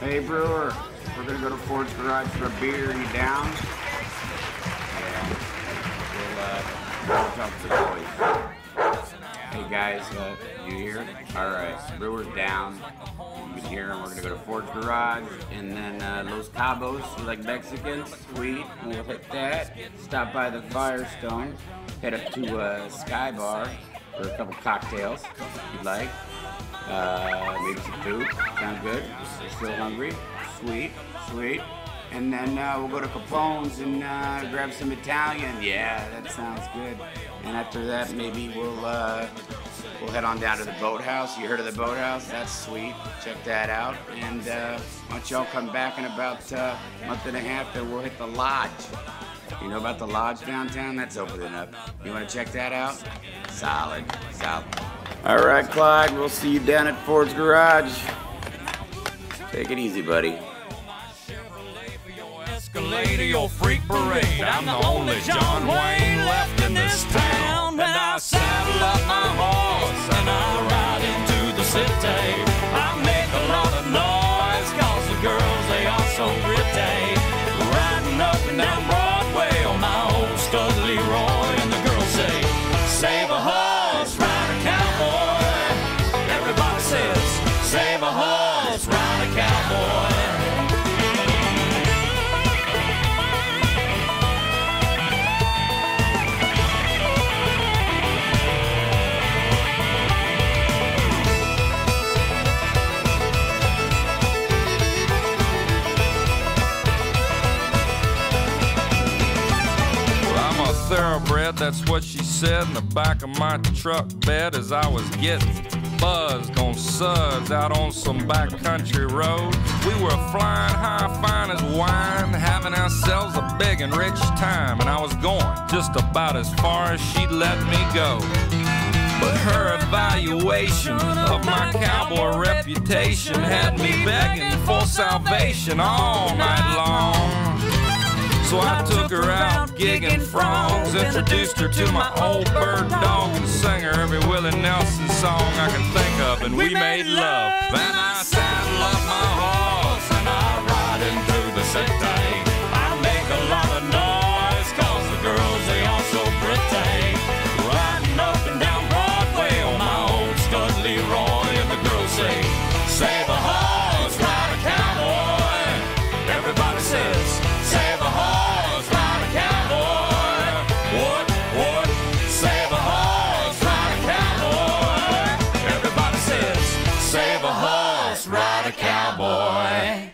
Hey brewer, we're gonna go to Ford's Garage for a beer. You down? Yeah. We'll, uh, talk to the boys. Guys, uh, you here? Alright, brewer's down. You can hear him. We're gonna go to Ford's Garage and then uh, Los Cabos. You like Mexicans? Sweet. We'll hit that. Stop by the Firestone. Head up to uh, Sky Bar for a couple cocktails if you'd like. Uh, maybe some food. Sound good? You're still hungry? Sweet, sweet. And then uh, we'll go to Capone's and uh, grab some Italian. Yeah, that sounds good. And after that, maybe we'll uh, we'll head on down to the boathouse. You heard of the boathouse? That's sweet. Check that out. And uh, why don't y'all come back in about uh, a month and a half, and we'll hit the lodge. You know about the lodge downtown? That's opening up. You want to check that out? Solid, solid. All right, Clyde, we'll see you down at Ford's Garage. Take it easy, buddy. Escalator, your freak parade. I'm the only John Wayne left in this town. And I saddle up my horse and I ride into the city. I make a lot of noise cause the girls, they are so pretty. Riding up and down Broadway on my old stud Leroy. And the girls say, save a horse, ride a cowboy. Everybody says, save a horse, ride a cowboy. Thoroughbred, that's what she said in the back of my truck bed as I was getting buzzed on suds out on some backcountry road. We were flying high, fine as wine, having ourselves a big and rich time, and I was going just about as far as she'd let me go. But her evaluation of my cowboy reputation had me begging for salvation all night long. So I took her out gigging frogs, introduced her to my old bird dog, and sang her every Willie Nelson song I can think of, and we made love. Then I saddle cowboy.